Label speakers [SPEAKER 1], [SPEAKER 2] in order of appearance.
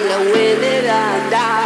[SPEAKER 1] wonder when did I die?